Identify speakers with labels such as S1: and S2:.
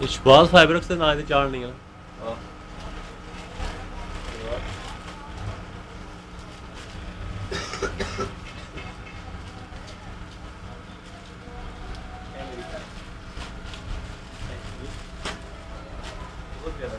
S1: Ich war Cyberox'ın aynı canlıya.
S2: Look at it.